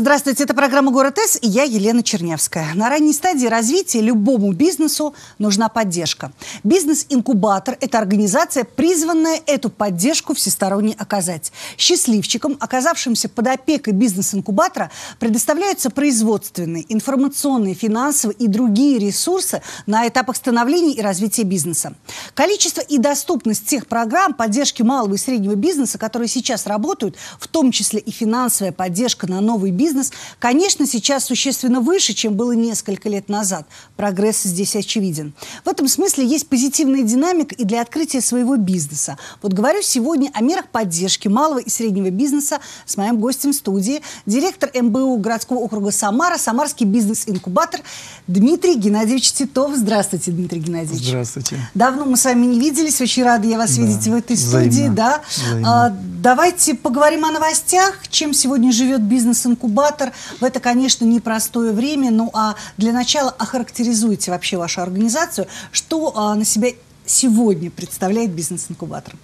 Здравствуйте, это программа «Город С» и я Елена Чернявская. На ранней стадии развития любому бизнесу нужна поддержка. Бизнес-инкубатор – это организация, призванная эту поддержку всесторонне оказать. Счастливчикам, оказавшимся под опекой бизнес-инкубатора, предоставляются производственные, информационные, финансовые и другие ресурсы на этапах становления и развития бизнеса. Количество и доступность тех программ поддержки малого и среднего бизнеса, которые сейчас работают, в том числе и финансовая поддержка на новый бизнес, бизнес, конечно, сейчас существенно выше, чем было несколько лет назад. Прогресс здесь очевиден. В этом смысле есть позитивная динамика и для открытия своего бизнеса. Вот говорю сегодня о мерах поддержки малого и среднего бизнеса с моим гостем в студии, директор МБУ городского округа Самара, Самарский бизнес-инкубатор Дмитрий Геннадьевич Титов. Здравствуйте, Дмитрий Геннадьевич. Здравствуйте. Давно мы с вами не виделись, очень рада я вас да. видеть в этой студии. Взаимно. Да? Взаимно. А, давайте поговорим о новостях, чем сегодня живет бизнес-инкубатор инкубатор. В это, конечно, непростое время, ну а для начала охарактеризуйте вообще вашу организацию. Что а, на себя сегодня представляет бизнес-инкубатор?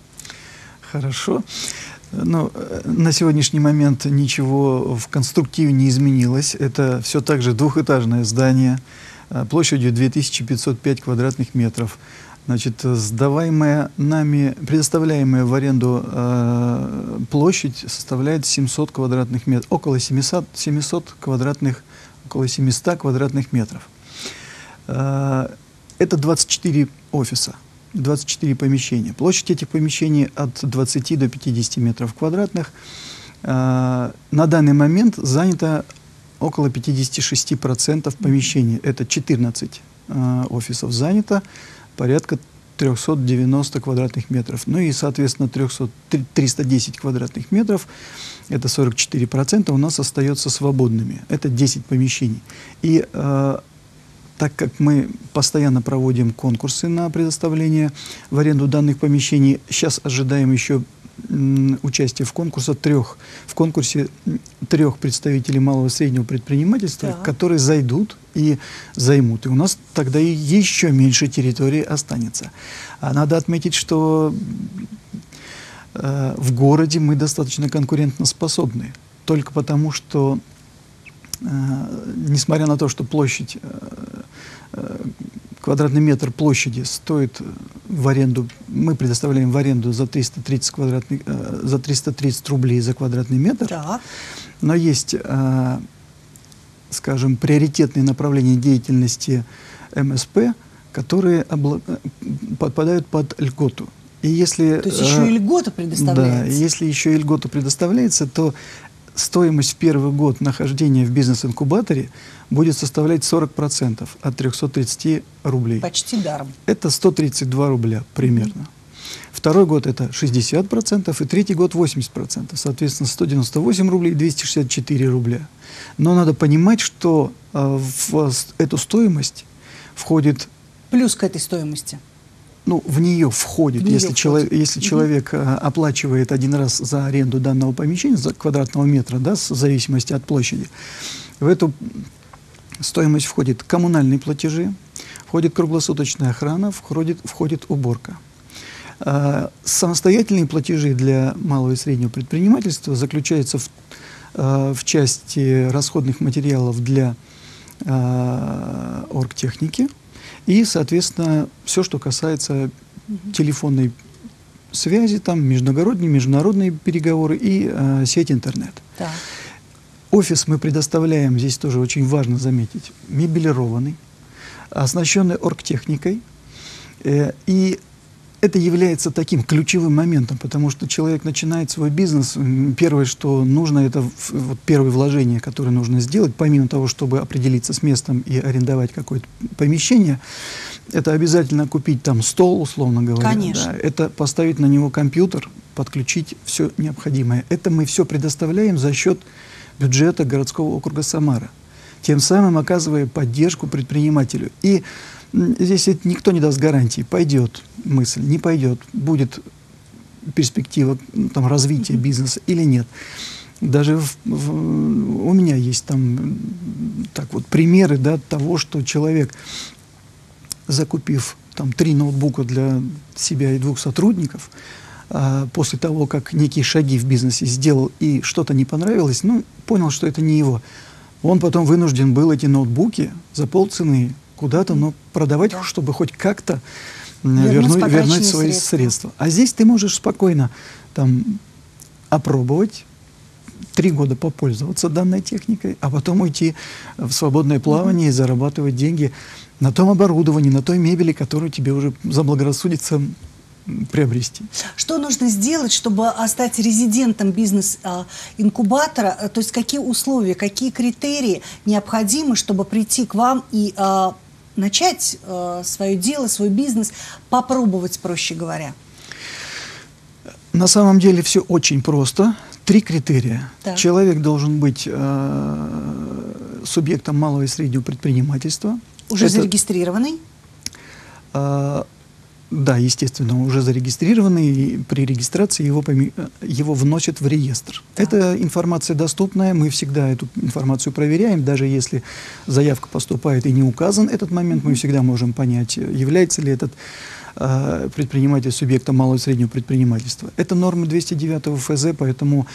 Хорошо. Ну, на сегодняшний момент ничего в конструктиве не изменилось. Это все так же двухэтажное здание а, площадью 2505 квадратных метров. Значит, сдаваемая нами, предоставляемая в аренду э, площадь составляет 700 квадратных метров, около 700, 700 квадратных, около 700 квадратных метров. Э, это 24 офиса, 24 помещения. Площадь этих помещений от 20 до 50 метров квадратных. Э, на данный момент занято около 56% помещений. Это 14 э, офисов занято порядка 390 квадратных метров. Ну и, соответственно, 300, 310 квадратных метров, это 44%, у нас остается свободными. Это 10 помещений. И э, так как мы постоянно проводим конкурсы на предоставление в аренду данных помещений, сейчас ожидаем еще участие в конкурсе трех, в конкурсе трех представителей малого и среднего предпринимательства, да. которые зайдут и займут. И у нас тогда еще меньше территории останется. А надо отметить, что э, в городе мы достаточно конкурентоспособны. Только потому, что, э, несмотря на то, что площадь э, э квадратный метр площади стоит в аренду, мы предоставляем в аренду за 330, квадратных, э, за 330 рублей за квадратный метр. Да. Но есть, э, скажем, приоритетные направления деятельности МСП, которые обла- э, подпадают под льготу. И если, то есть еще э, и льгота предоставляется? Да, если еще и льгота предоставляется, то стоимость в первый год нахождения в бизнес-инкубаторе будет составлять 40% от 330 рублей. Почти даром. Это 132 рубля примерно. Mm. Второй год это 60%, и третий год 80%. Соответственно, 198 рублей, 264 рубля. Но надо понимать, что э, в эту стоимость входит... Плюс к этой стоимости ну, в нее входит, в если, входит. Человек, если угу. человек оплачивает один раз за аренду данного помещения, за квадратного метра, да, в зависимости от площади, в эту стоимость входит коммунальные платежи, входит круглосуточная охрана, входит, входит уборка. А, самостоятельные платежи для малого и среднего предпринимательства заключаются в, а, в части расходных материалов для а, оргтехники, и, соответственно, все, что касается телефонной связи, там междугородние, международные переговоры и э, сеть интернет. Да. Офис мы предоставляем, здесь тоже очень важно заметить, мебелированный, оснащенный оргтехникой. Э, и это является таким ключевым моментом, потому что человек начинает свой бизнес, первое, что нужно, это вот первое вложение, которое нужно сделать, помимо того, чтобы определиться с местом и арендовать какое-то помещение, это обязательно купить там стол, условно говоря. Конечно. Да, это поставить на него компьютер, подключить все необходимое. Это мы все предоставляем за счет бюджета городского округа Самара, тем самым оказывая поддержку предпринимателю. И здесь никто не даст гарантии, пойдет мысль, не пойдет, будет перспектива там, развития бизнеса или нет. Даже в, в, у меня есть там так вот примеры да, того, что человек, закупив там три ноутбука для себя и двух сотрудников, э, после того, как некие шаги в бизнесе сделал и что-то не понравилось, ну, понял, что это не его. Он потом вынужден был эти ноутбуки за полцены куда-то, но продавать, да. чтобы хоть как-то вернуть, вернуть свои средства. средства. А здесь ты можешь спокойно там опробовать, три года попользоваться данной техникой, а потом уйти в свободное плавание и зарабатывать деньги на том оборудовании, на той мебели, которую тебе уже заблагорассудится приобрести. Что нужно сделать, чтобы стать резидентом бизнес-инкубатора? А, То есть какие условия, какие критерии необходимы, чтобы прийти к вам и а, начать а, свое дело, свой бизнес, попробовать, проще говоря? На самом деле все очень просто. Три критерия. Да. Человек должен быть э, субъектом малого и среднего предпринимательства. Уже Это, зарегистрированный? Э, да, естественно, уже зарегистрированный, и при регистрации его, его вносят в реестр. Да. Эта информация доступная, мы всегда эту информацию проверяем, даже если заявка поступает и не указан этот момент, мы всегда можем понять, является ли этот э, предприниматель субъектом малого и среднего предпринимательства. Это нормы 209 ФЗ, поэтому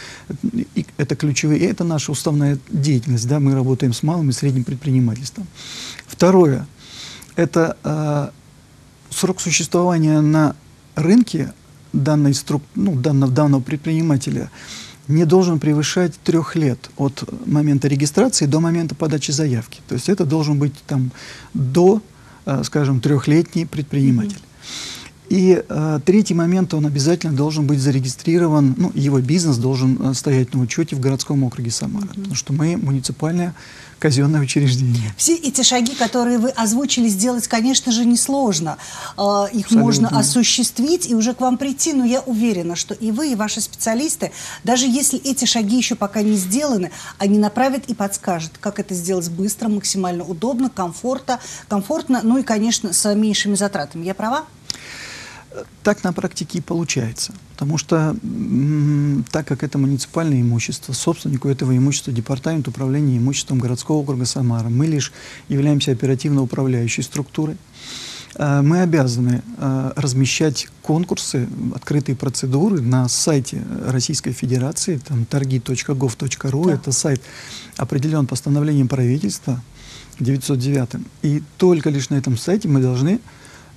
это ключевые, и это наша уставная деятельность, да, мы работаем с малым и средним предпринимательством. Второе, это э, срок существования на рынке данной струк, ну, данного, данного предпринимателя не должен превышать трех лет от момента регистрации до момента подачи заявки. То есть это должен быть там до, э, скажем, трехлетний предприниматель. Mm -hmm. И э, третий момент, он обязательно должен быть зарегистрирован, ну, его бизнес должен э, стоять на учете в городском округе Самара, mm -hmm. потому что мы муниципальное казенное учреждение. Все эти шаги, которые вы озвучили, сделать, конечно же, несложно. Э, их Абсолютно. можно осуществить и уже к вам прийти, но я уверена, что и вы, и ваши специалисты, даже если эти шаги еще пока не сделаны, они направят и подскажут, как это сделать быстро, максимально удобно, комфортно, комфортно ну и, конечно, с меньшими затратами. Я права? Так на практике и получается. Потому что, так как это муниципальное имущество, собственнику этого имущества Департамент управления имуществом городского округа Самара, мы лишь являемся оперативно управляющей структурой. А, мы обязаны а, размещать конкурсы, открытые процедуры на сайте Российской Федерации, там торги.gov.ru, да. это сайт определен постановлением правительства 909. И только лишь на этом сайте мы должны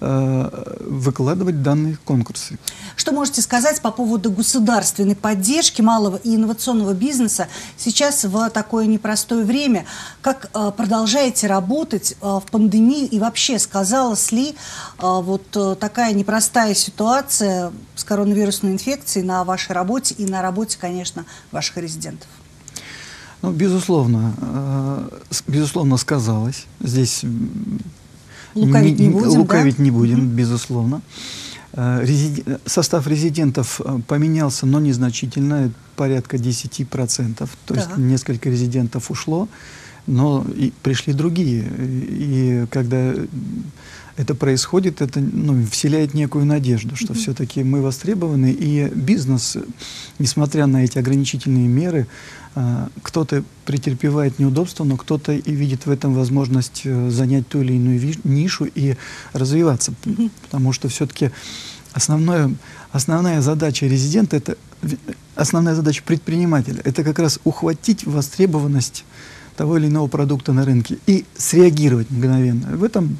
выкладывать данные конкурсы. Что можете сказать по поводу государственной поддержки малого и инновационного бизнеса сейчас в такое непростое время? Как э, продолжаете работать э, в пандемии и вообще сказалась ли вот такая непростая ситуация с коронавирусной инфекцией на вашей работе и на работе, конечно, ваших резидентов? Ну, безусловно, безусловно сказалось. Здесь Лукавить не, не будем, Лукавить да? не будем, безусловно. Э, резид... Состав резидентов э, поменялся, но незначительно, порядка 10%. То да. есть несколько резидентов ушло, но и пришли другие. И когда это происходит, это ну, вселяет некую надежду, что mm -hmm. все-таки мы востребованы, и бизнес, несмотря на эти ограничительные меры, а, кто-то претерпевает неудобства, но кто-то и видит в этом возможность э, занять ту или иную нишу и развиваться. Mm -hmm. Потому что все-таки основное, основная задача резидента, это, основная задача предпринимателя, это как раз ухватить востребованность того или иного продукта на рынке и среагировать мгновенно. В этом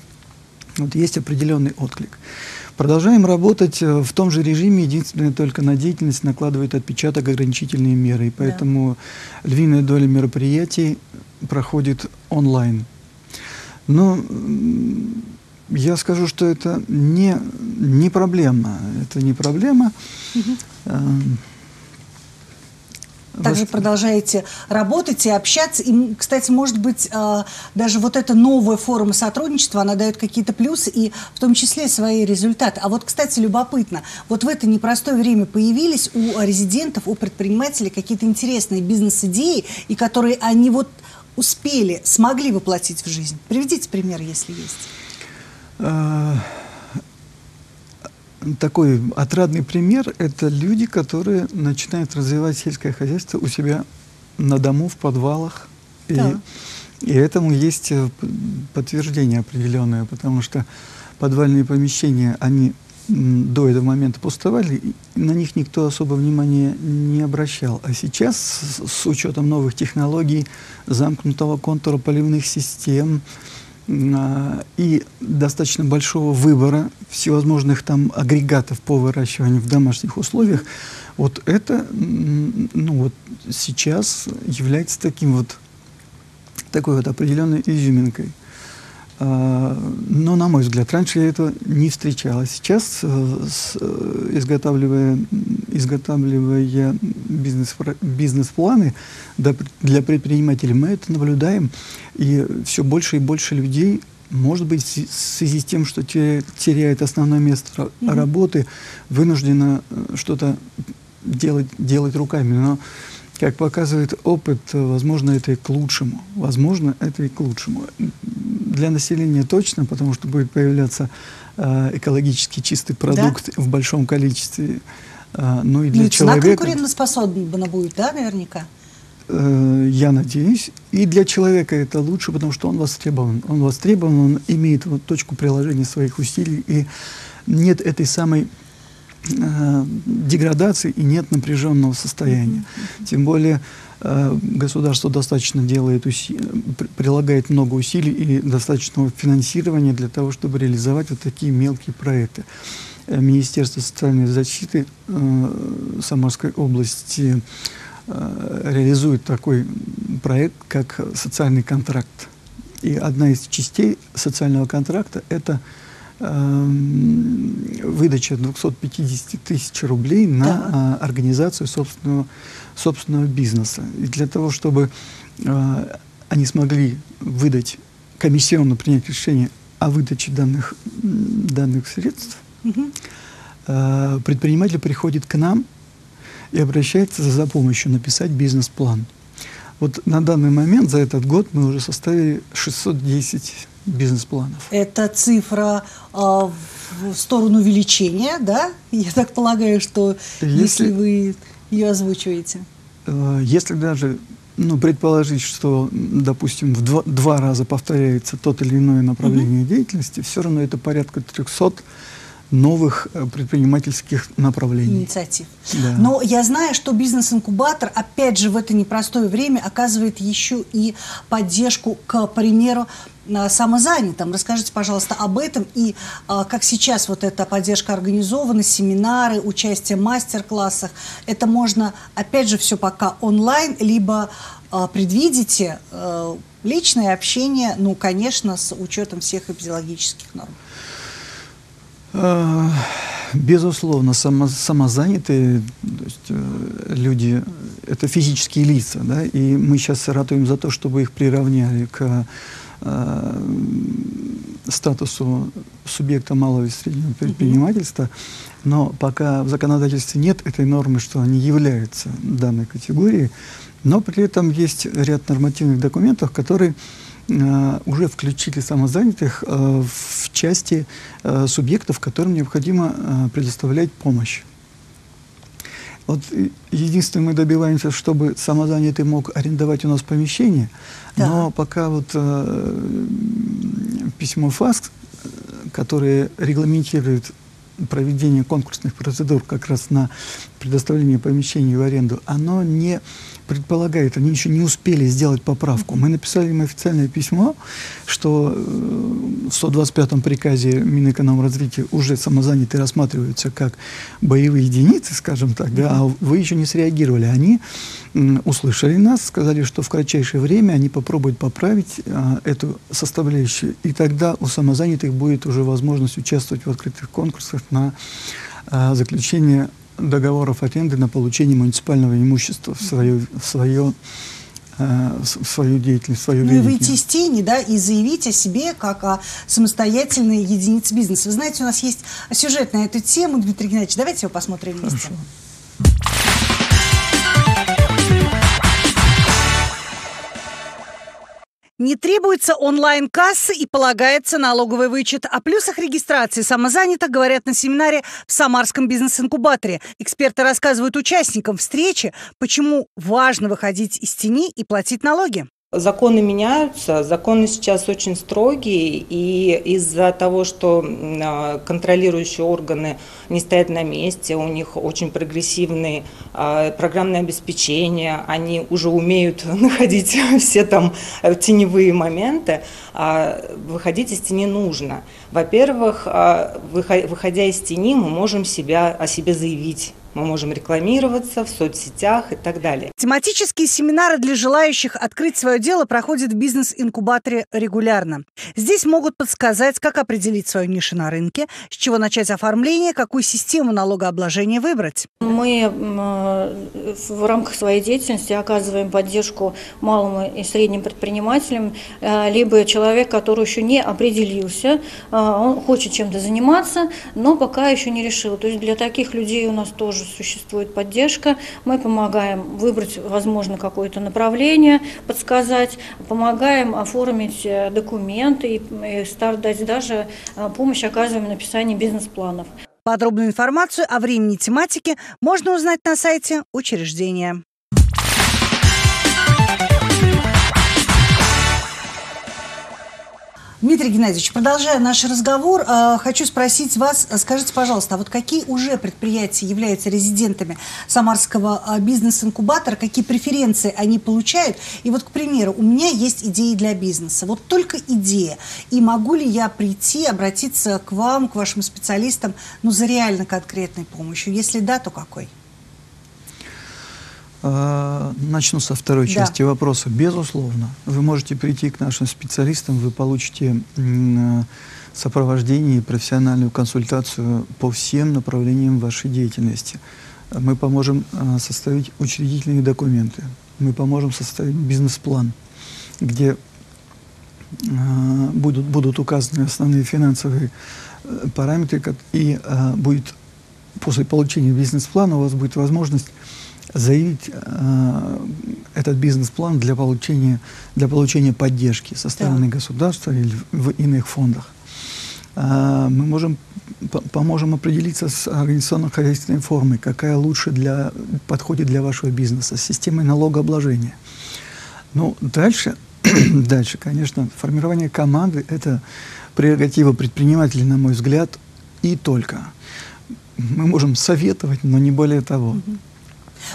вот, есть определенный отклик. Продолжаем работать э, в том же режиме, единственное, только на деятельность накладывает отпечаток ограничительные меры. И поэтому да. львиная доля мероприятий проходит онлайн. Но я скажу, что это не, не проблема. Это не проблема. Угу также продолжаете работать и общаться. И, кстати, может быть, э, даже вот эта новая форма сотрудничества, она дает какие-то плюсы и в том числе свои результаты. А вот, кстати, любопытно, вот в это непростое время появились у резидентов, у предпринимателей какие-то интересные бизнес-идеи, и которые они вот успели, смогли воплотить в жизнь. Приведите пример, если есть. Такой отрадный пример – это люди, которые начинают развивать сельское хозяйство у себя на дому, в подвалах. Да. И, и этому есть э, подтверждение определенное, потому что подвальные помещения, они до этого момента пустовали, на них никто особо внимания не обращал. А сейчас, с учетом новых технологий, замкнутого контура поливных систем и достаточно большого выбора всевозможных там агрегатов по выращиванию в домашних условиях, вот это ну, вот сейчас является таким вот, такой вот определенной изюминкой – а, но, на мой взгляд, раньше я этого не встречал. Сейчас, э, э, изготавливая, изготавливая бизнес, бизнес-планы для предпринимателей, мы это наблюдаем. И все больше и больше людей, может быть, в связи с тем, что теряет основное место mm-hmm. работы, вынуждено э, что-то делать, делать руками. Но как показывает опыт, возможно, это и к лучшему. Возможно, это и к лучшему. Для населения точно, потому что будет появляться э, экологически чистый продукт да? в большом количестве. Э, ну и для ну, человека... Цена конкурентоспособна будет, да, наверняка? Э, я надеюсь. И для человека это лучше, потому что он востребован. Он востребован, он имеет вот точку приложения своих усилий, и нет этой самой э, деградации и нет напряженного состояния. Тем более э, государство достаточно делает уси... прилагает много усилий и достаточного финансирования для того, чтобы реализовать вот такие мелкие проекты. Э, Министерство социальной защиты э, Самарской области э, реализует такой проект, как социальный контракт. И одна из частей социального контракта – это Эм, выдача 250 тысяч рублей на да. Организацию собственного, собственного бизнеса. И для того, чтобы они смогли выдать, комиссионно принять решение о выдаче данных, данных средств, угу. э, предприниматель приходит к нам и обращается за помощью написать бизнес-план. Вот на данный момент за этот год мы уже составили 610 бизнес-планов. Это цифра э, в сторону увеличения, да? Я так полагаю, что если, если вы ее озвучиваете. Э, если даже ну, предположить, что, допустим, в два, два раза повторяется тот или иное направление угу. деятельности, все равно это порядка 300 новых э, предпринимательских направлений. Инициатив. Да. Но я знаю, что бизнес-инкубатор, опять же, в это непростое время оказывает еще и поддержку, к примеру, самозанятым. Расскажите, пожалуйста, об этом и а, как сейчас вот эта поддержка организована, семинары, участие в мастер-классах. Это можно, опять же, все пока онлайн, либо а, предвидите а, личное общение, ну, конечно, с учетом всех эпидемиологических норм. Безусловно, само, самозанятые то есть, э, люди – это физические лица, да, и мы сейчас ратуем за то, чтобы их приравняли к э, статусу субъекта малого и среднего предпринимательства, но пока в законодательстве нет этой нормы, что они являются данной категорией, но при этом есть ряд нормативных документов, которые э, уже включили самозанятых э, в части э, субъектов, которым необходимо э, предоставлять помощь. Вот единственное, мы добиваемся, чтобы самозанятый мог арендовать у нас помещение, да. но пока вот э, письмо ФАСК, которое регламентирует проведение конкурсных процедур как раз на предоставление помещений в аренду, оно не предполагает, они еще не успели сделать поправку. Мы написали им официальное письмо, что э, в 125-м приказе Минэкономразвития уже самозанятые рассматриваются как боевые единицы, скажем так, да, а вы еще не среагировали. Они услышали нас, сказали, что в кратчайшее время они попробуют поправить а, эту составляющую, и тогда у самозанятых будет уже возможность участвовать в открытых конкурсах на а, заключение договоров аренды на получение муниципального имущества в свое, в свое э, в свою деятельность, в свою Ну и выйти из тени, да, и заявить о себе как о самостоятельной единице бизнеса. Вы знаете, у нас есть сюжет на эту тему, Дмитрий Геннадьевич, давайте его посмотрим вместе. Хорошо. Не требуется онлайн-кассы и полагается налоговый вычет. О плюсах регистрации самозанятых говорят на семинаре в Самарском бизнес-инкубаторе. Эксперты рассказывают участникам встречи, почему важно выходить из тени и платить налоги. Законы меняются, законы сейчас очень строгие, и из-за того, что а, контролирующие органы не стоят на месте, у них очень прогрессивные а, программное обеспечение, они уже умеют находить все там теневые моменты, а выходить из тени нужно. Во-первых, выходя из тени, мы можем себя, о себе заявить мы можем рекламироваться в соцсетях и так далее. Тематические семинары для желающих открыть свое дело проходят в бизнес-инкубаторе регулярно. Здесь могут подсказать, как определить свою нишу на рынке, с чего начать оформление, какую систему налогообложения выбрать. Мы в рамках своей деятельности оказываем поддержку малым и средним предпринимателям, э, либо человек, который еще не определился, э, он хочет чем-то заниматься, но пока еще не решил. То есть для таких людей у нас тоже тоже существует поддержка. Мы помогаем выбрать, возможно, какое-то направление, подсказать, помогаем оформить э, документы и старт дать даже э, помощь оказываем в написании бизнес-планов. Подробную информацию о времени тематики можно узнать на сайте учреждения. Дмитрий Геннадьевич, продолжая наш разговор, э, хочу спросить вас, э, скажите, пожалуйста, а вот какие уже предприятия являются резидентами Самарского э, бизнес-инкубатора, какие преференции они получают? И вот, к примеру, у меня есть идеи для бизнеса, вот только идея. И могу ли я прийти, обратиться к вам, к вашим специалистам, ну, за реально конкретной помощью? Если да, то какой? А, начну со второй части да. вопроса. Безусловно, вы можете прийти к нашим специалистам, вы получите сопровождение и профессиональную консультацию по всем направлениям вашей деятельности. Мы поможем а, составить учредительные документы, мы поможем составить бизнес-план, где будут, будут указаны основные финансовые э, параметры, и будет после получения бизнес-плана у вас будет возможность заявить э, этот бизнес-план для получения, для получения поддержки со стороны да. государства или в иных фондах. Э, мы можем, поможем определиться с организационно-хозяйственной формой, какая лучше для, подходит для вашего бизнеса, с системой налогообложения. Ну, дальше, дальше, конечно, формирование команды – это прерогатива предпринимателей, на мой взгляд, и только. Мы можем советовать, но не более того. Mm-hmm.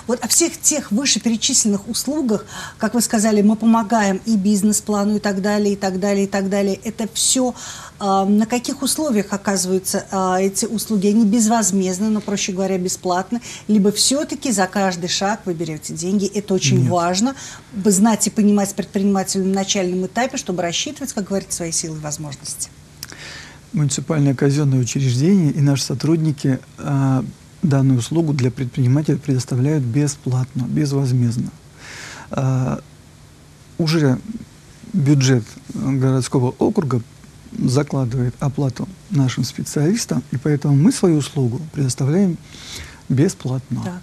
Вот о всех тех вышеперечисленных услугах, как вы сказали, мы помогаем и бизнес-плану, и так далее, и так далее, и так далее. Это все э, на каких условиях оказываются э, эти услуги? Они безвозмездны, но, проще говоря, бесплатны. Либо все-таки за каждый шаг вы берете деньги. Это очень Нет. важно. Знать и понимать предпринимателю на начальном этапе, чтобы рассчитывать, как говорится, свои силы и возможности муниципальное казенное учреждение и наши сотрудники э, данную услугу для предпринимателя предоставляют бесплатно, безвозмездно. А, уже бюджет городского округа закладывает оплату нашим специалистам, и поэтому мы свою услугу предоставляем бесплатно. Так.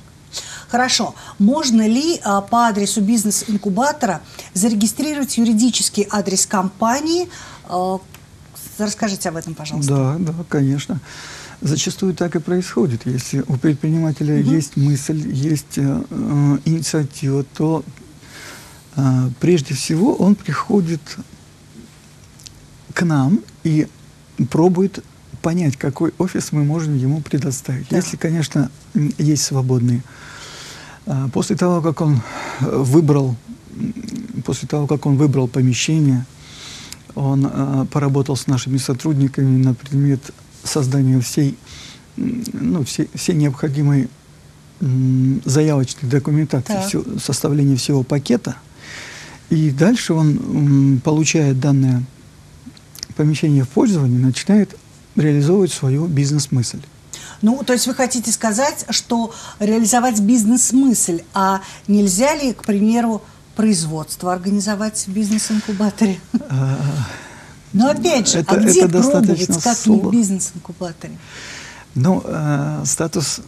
Хорошо. Можно ли а, по адресу бизнес-инкубатора зарегистрировать юридический адрес компании? А, расскажите об этом, пожалуйста. Да, да, конечно. Зачастую так и происходит. Если у предпринимателя угу. есть мысль, есть э, э, инициатива, то э, прежде всего он приходит к нам и пробует понять, какой офис мы можем ему предоставить. Да. Если, конечно, есть свободные. Э, после того, как он выбрал, после того, как он выбрал помещение, он э, поработал с нашими сотрудниками на предмет созданию всей, ну, всей, всей необходимой заявочной документации, все, составление всего пакета. И дальше он, получая данное помещение в пользование, начинает реализовывать свою бизнес-мысль. Ну, то есть вы хотите сказать, что реализовать бизнес-мысль, а нельзя ли, к примеру, производство организовать в бизнес-инкубаторе? Но опять же, а это, а где это пробовать, как не в бизнес-инкубаторе? Ну, э, статус,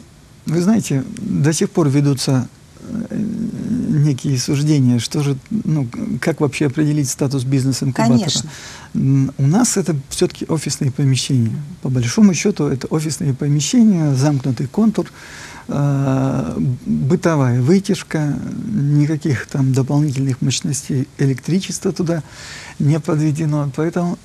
вы знаете, до сих пор ведутся э, некие суждения, что же, ну, как вообще определить статус бизнес-инкубатора? Конечно. У нас это все-таки офисные помещения. По большому счету это офисные помещения, замкнутый контур, э, бытовая вытяжка, никаких там дополнительных мощностей электричества туда не подведено. Поэтому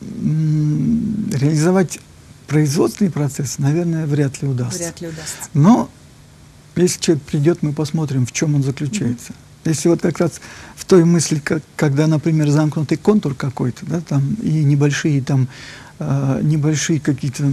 реализовать производственный процесс, наверное, вряд ли удастся. Вряд ли удастся. Но если человек придет, мы посмотрим, в чем он заключается. Mm -hmm. Если вот как раз в той мысли, как, когда, например, замкнутый контур какой-то, да, там и небольшие там э, небольшие какие-то...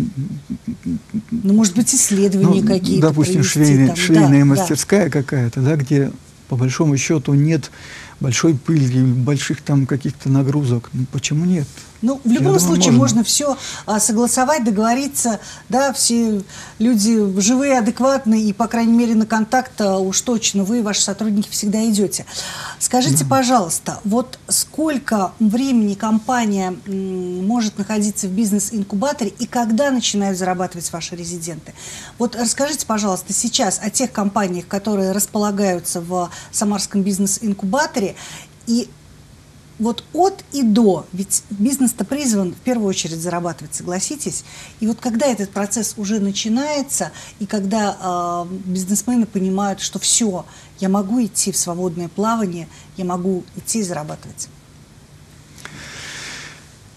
Ну, может быть, исследования ну, какие-то Допустим, швейная, швейная да, мастерская да. какая-то, да, где по большому счету нет большой пыли, больших там каких-то нагрузок. Ну, почему нет? Ну, в любом Я случае можно, можно все а, согласовать, договориться, да, все люди живые, адекватные, и, по крайней мере, на контакт а, уж точно вы, ваши сотрудники, всегда идете. Скажите, пожалуйста, вот сколько времени компания может находиться в бизнес-инкубаторе и когда начинают зарабатывать ваши резиденты? Вот расскажите, пожалуйста, сейчас о тех компаниях, которые располагаются в Самарском бизнес-инкубаторе, и вот от и до, ведь бизнес-то призван в первую очередь зарабатывать, согласитесь. И вот когда этот процесс уже начинается, и когда э, бизнесмены понимают, что все, я могу идти в свободное плавание, я могу идти и зарабатывать.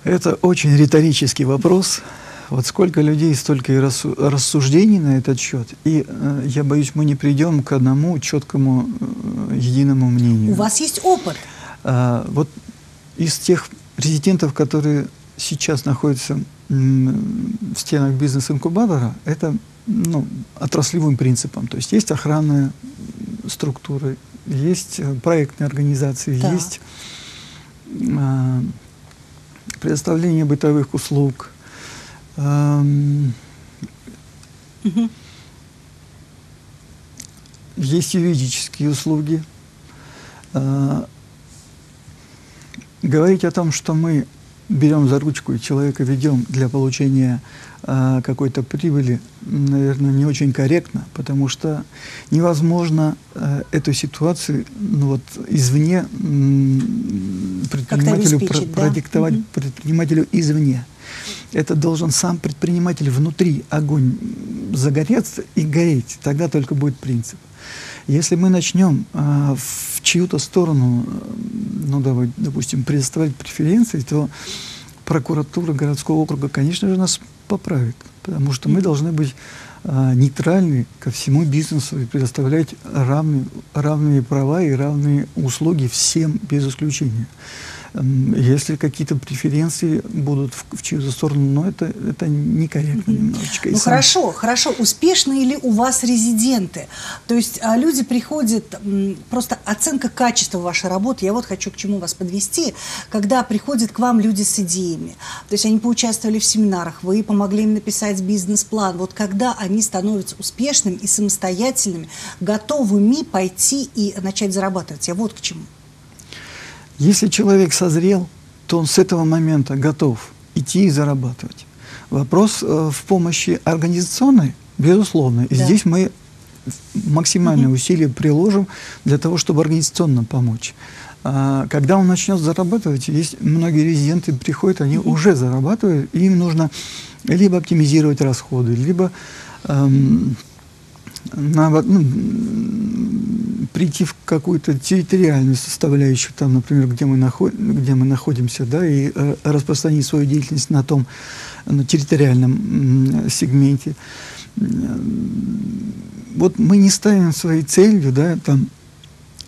Это очень риторический вопрос. Вот сколько людей, столько и рассуждений на этот счет. И э, я боюсь, мы не придем к одному четкому э, единому мнению. У вас есть опыт. А, вот из тех резидентов, которые сейчас находятся в стенах бизнес-инкубатора, это ну, отраслевым принципом. То есть есть охранная структура, есть э, проектные организации, да. есть э, предоставление бытовых услуг. Э, угу. Есть юридические услуги. Э, Говорить о том, что мы берем за ручку и человека ведем для получения э, какой-то прибыли, наверное, не очень корректно, потому что невозможно э, эту ситуацию ну, вот, извне э, предпринимателю про да? продиктовать угу. предпринимателю извне. Это должен сам предприниматель внутри огонь загореться и гореть. Тогда только будет принцип. Если мы начнем э, в чью-то сторону, э, ну, давай, допустим, предоставлять преференции, то прокуратура городского округа, конечно же, нас поправит. Потому что мы должны быть э, нейтральны ко всему бизнесу и предоставлять равные, равные права и равные услуги всем без исключения. Если какие-то преференции будут в, в чью-то сторону, но это, это некорректно немножечко. Ну хорошо, хорошо. Успешные ли у вас резиденты? То есть а, люди приходят, просто оценка качества вашей работы, я вот хочу к чему вас подвести, когда приходят к вам люди с идеями, то есть они поучаствовали в семинарах, вы помогли им написать бизнес-план, вот когда они становятся успешными и самостоятельными, готовыми пойти и начать зарабатывать, я вот к чему. Если человек созрел, то он с этого момента готов идти и зарабатывать. Вопрос э, в помощи организационной, безусловно. И да. здесь мы максимальные угу. усилия приложим для того, чтобы организационно помочь. А, когда он начнет зарабатывать, есть многие резиденты приходят, они угу. уже зарабатывают, и им нужно либо оптимизировать расходы, либо эм, на, ну, прийти в какую-то территориальную составляющую, там, например, где мы, наход, где мы находимся, да, и э, распространить свою деятельность на том на территориальном сегменте. Вот мы не ставим своей целью, да, там,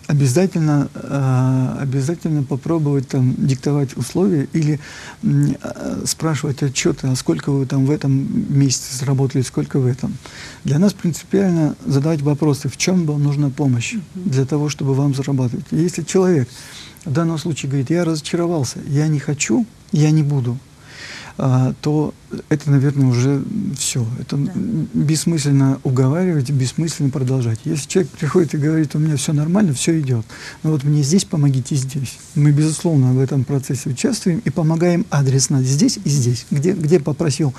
обязательно, э, обязательно попробовать там диктовать условия или э, спрашивать отчеты, а сколько вы там в этом месяце заработали, сколько в этом. Для нас принципиально задавать вопросы, в чем вам нужна помощь для того, чтобы вам зарабатывать. И если человек в данном случае говорит, я разочаровался, я не хочу, я не буду, то это, наверное, уже все. Это да. бессмысленно уговаривать, бессмысленно продолжать. Если человек приходит и говорит, у меня все нормально, все идет, но вот мне здесь помогите здесь. Мы, безусловно, в этом процессе участвуем и помогаем адресно здесь и здесь, где, где попросил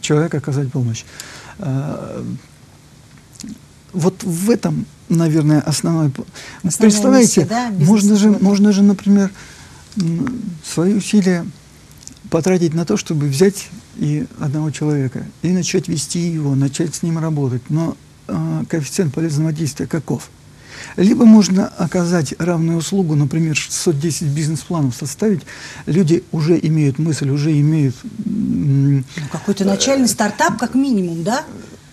человек оказать помощь. А, вот в этом, наверное, основной... Представляете, миссия, да? можно, же, можно же, например, свои усилия потратить на то, чтобы взять и одного человека, и начать вести его, начать с ним работать. Но э, коэффициент полезного действия каков? Либо можно оказать равную услугу, например, 610 бизнес-планов составить, люди уже имеют мысль, уже имеют... Ну, какой-то начальный стартап, как минимум, да?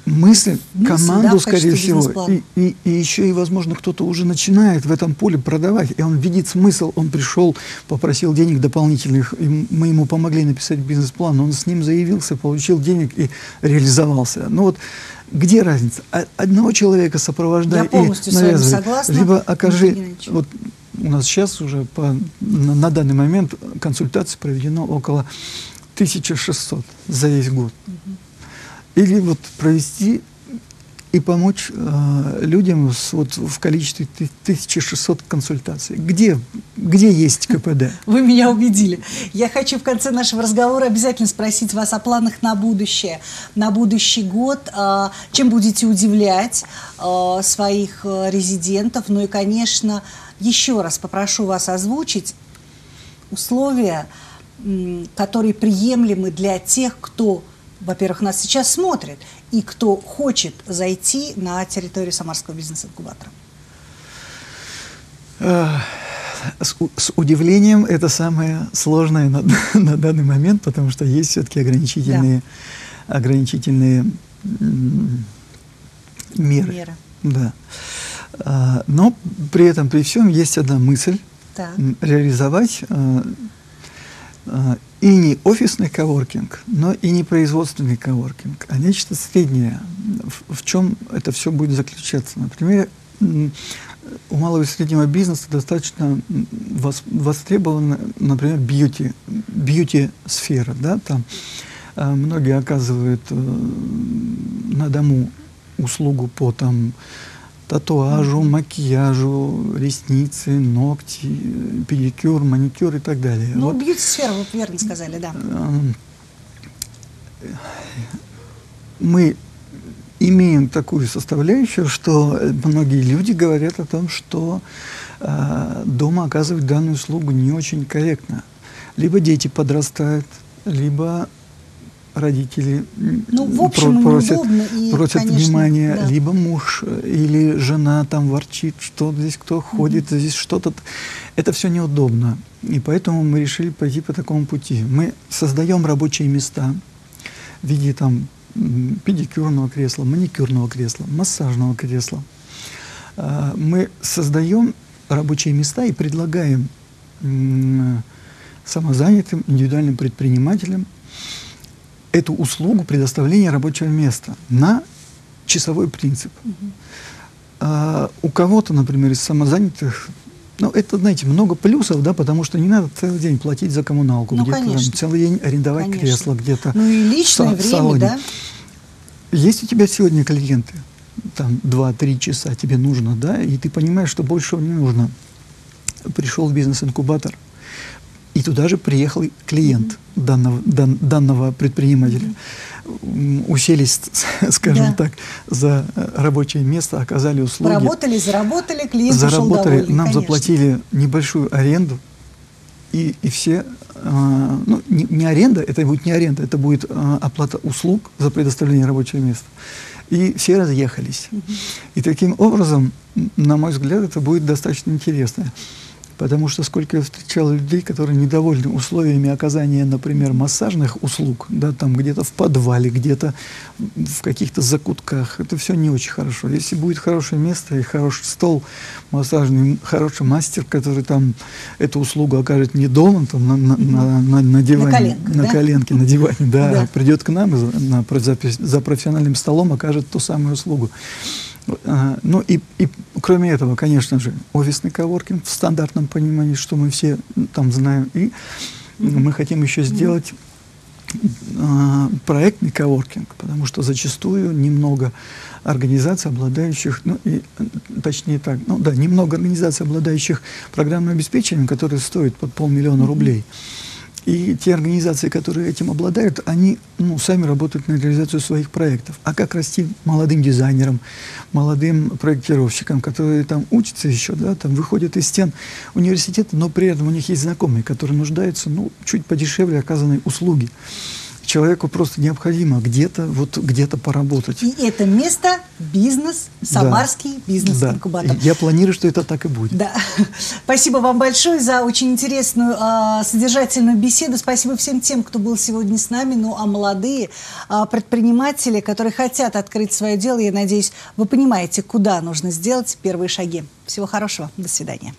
Мысль, мысль команду, да, скорее всего. И, и, и еще и, возможно, кто-то уже начинает в этом поле продавать, и он видит смысл, он пришел, попросил денег дополнительных, и мы ему помогли написать бизнес-план, он с ним заявился, получил денег и реализовался. Ну вот где разница? Одного человека сопровождай Я полностью и навязывай. согласна. Либо окажи... Вот у нас сейчас уже по, на, на данный момент консультаций проведено около 1600 за весь год. Угу. Или вот провести и помочь э, людям с, вот, в количестве 1600 консультаций. Где, где есть КПД? Вы меня убедили. Я хочу в конце нашего разговора обязательно спросить вас о планах на будущее. На будущий год. Э, чем будете удивлять э, своих э, резидентов? Ну и, конечно, еще раз попрошу вас озвучить условия, которые приемлемы для тех, кто во-первых, нас сейчас смотрит, и кто хочет зайти на территорию Самарского бизнес-инкубатора? С, с удивлением это самое сложное на, на данный момент, потому что есть все-таки ограничительные, да. ограничительные меры. меры. Да. А, но при этом, при всем, есть одна мысль да. реализовать а, и не офисный коворкинг, но и не производственный коворкинг, а нечто среднее. В, в чем это все будет заключаться? Например, у малого и среднего бизнеса достаточно вос, востребована, например, бьюти, бьюти-сфера. Да? Там э, многие оказывают э, на дому услугу по там, татуажу, макияжу, ресницы, ногти, педикюр, маникюр и так далее. Ну, вот. бьюти-сфера, вы верно сказали, да. Эм, мы имеем такую составляющую, что многие люди говорят о том, что э, дома оказывать данную услугу не очень корректно. Либо дети подрастают, либо родители ну, в общем, просят, и, просят конечно, внимания, да. либо муж или жена там ворчит, что здесь кто ходит, mm-hmm. здесь что-то. Это все неудобно. И поэтому мы решили пойти по такому пути. Мы создаем рабочие места в виде там педикюрного кресла, маникюрного кресла, массажного кресла. А, мы создаем рабочие места и предлагаем самозанятым, индивидуальным предпринимателям эту услугу предоставления рабочего места на часовой принцип. Угу. А, у кого-то, например, из самозанятых, ну, это, знаете, много плюсов, да, потому что не надо целый день платить за коммуналку, ну, где-то там, целый день арендовать конечно. кресло где-то. Ну и личное в время, да? Есть у тебя сегодня клиенты, там, 2-3 часа тебе нужно, да, и ты понимаешь, что больше не нужно. Пришел в бизнес-инкубатор – и туда же приехал клиент mm-hmm. данного, дан, данного предпринимателя. Mm-hmm. Уселись, скажем да. так, за рабочее место, оказали услуги. Поработали, заработали, клиент заработали, ушел довольный, Нам конечно. заплатили небольшую аренду, и, и все, э, ну, не, не аренда, это будет не аренда, это будет э, оплата услуг за предоставление рабочего места. И все разъехались. И таким образом, на мой взгляд, это будет достаточно интересно. Потому что сколько я встречал людей, которые недовольны условиями оказания, например, массажных услуг, да, там где-то в подвале, где-то в каких-то закутках. Это все не очень хорошо. Если будет хорошее место и хороший стол массажный, хороший мастер, который там эту услугу окажет не дома, там на, на, на, на, на диване, на, коленках, на да? коленке, на диване, да, да. придет к нам и на, за, за профессиональным столом окажет ту самую услугу. Ну и, и кроме этого, конечно же, офисный коворкинг в стандартном понимании, что мы все там знаем. И мы хотим еще сделать а, проектный коворкинг, потому что зачастую немного организаций, обладающих, ну и точнее так, ну да, немного организаций, обладающих программным обеспечением, которое стоит под полмиллиона рублей. Mm-hmm и те организации, которые этим обладают, они ну, сами работают на реализацию своих проектов. А как расти молодым дизайнерам, молодым проектировщикам, которые там учатся еще, да, там выходят из стен университета, но при этом у них есть знакомые, которые нуждаются ну, чуть подешевле оказанной услуги человеку просто необходимо где-то вот где-то поработать. И это место бизнес, самарский да. бизнес-инкубатор. Да. Я планирую, что это так и будет. Да. Спасибо вам большое за очень интересную, а, содержательную беседу. Спасибо всем тем, кто был сегодня с нами. Ну, а молодые а, предприниматели, которые хотят открыть свое дело, я надеюсь, вы понимаете, куда нужно сделать первые шаги. Всего хорошего. До свидания.